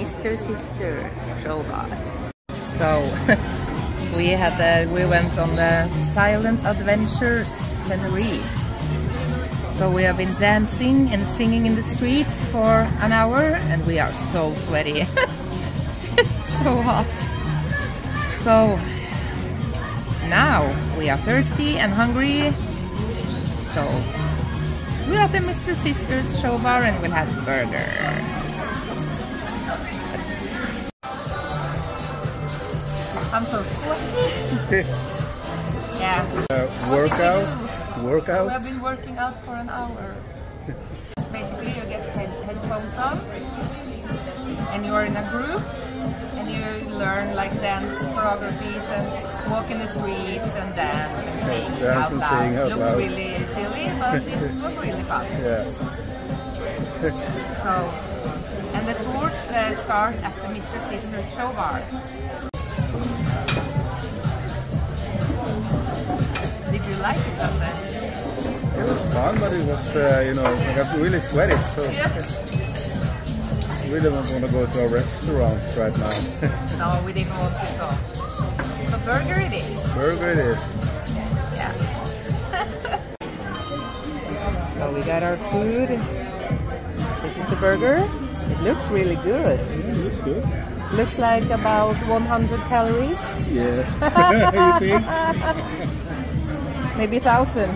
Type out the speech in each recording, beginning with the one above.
Mr. Sister bar. So we had the, we went on the Silent Adventures Tenerife. So we have been dancing and singing in the streets for an hour and we are so sweaty. so hot. So now we are thirsty and hungry. So we are the Mr. Sisters show bar and we'll have burger. I'm so sweaty. yeah. Uh, workout, We have been working out for an hour. Basically, you get head headphones on, and you are in a group, and you learn like dance choreographies and walk in the streets and dance and sing Dance out and loud. sing out Looks loud. really silly, but it was really fun. Yeah. So, and the tours uh, start at the Mr. Sisters show bar. You like it, Lasse? It was fun, but it was, uh, you know, I got really sweaty, so Yeah. really don't want to go to a restaurant right now. No, we didn't want to, so. So burger it is. Burger it is. Yeah. so we got our food. This is the burger. It looks really good. Yeah, it looks good. Looks like about 100 calories, Yeah. you think? Maybe a 1,000.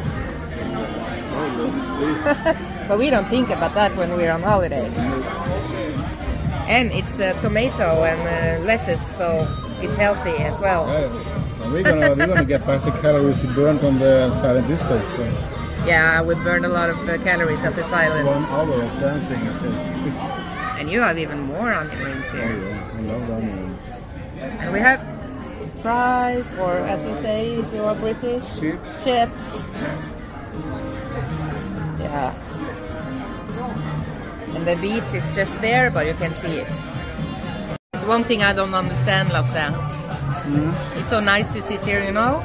Oh. But we don't think about that when we're on holiday. And it's uh, tomato and uh, lettuce, so it's healthy as well. Yeah. We're gonna we're gonna get back the calories burned on the silent disco. So Yeah, we burned a lot of uh, calories at this island. one hour of dancing just. And you have even more onion rings Oh, here. yeah. I love onions. And we have fries, or as you say if you are British, Chips. chips. Yeah. And the beach is just there, but you can see it. It's one thing I don't understand, Lasse. Hmm? It's so nice to sit here, you know?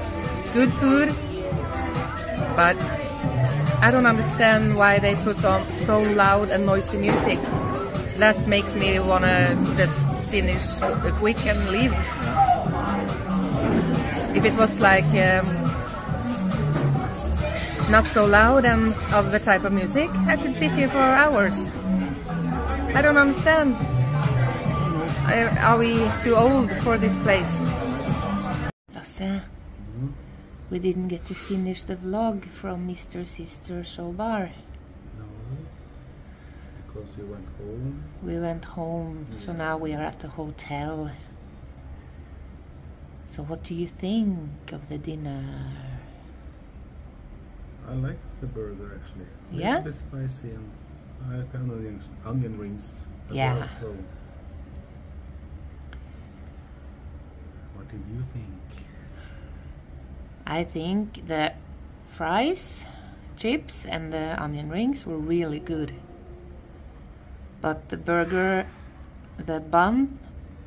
Good food. But I don't understand why they put on so loud and noisy music. That makes me wanna just finish quick and leave. If it was like um, not so loud and of the type of music, I could sit here for hours. I don't understand. Are we too old for this place? Lasse, we didn't get to finish the vlog from Mr. Sister Show Bar. No. Because you went home. We went home, so now we are at the hotel. So what do you think of the dinner? I like the burger actually. A Yeah? little bit spicy and I like the onion, onion rings as Yeah. well. So, what did you think? I think the fries, chips, and the onion rings were really good. But the burger, the bun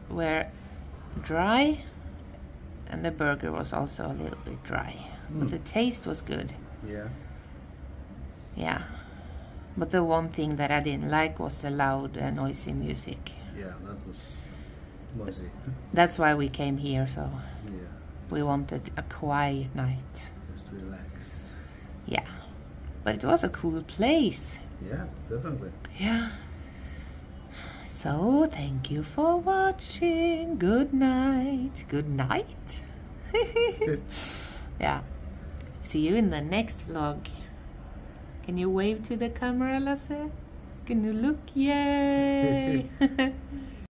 were dry, and the burger was also a little bit dry. But hmm. the taste was good. Yeah. Yeah. But the one thing that I didn't like was the loud and noisy music. Yeah, that was noisy. That's why we came here, so yeah. we wanted a quiet night. Just relax. Yeah. But it was a cool place. Yeah, definitely. Yeah. So, thank you for watching. Good night. Good night. yeah. See you in the next vlog. Can you wave to the camera, Lasse? Can you look? Yay!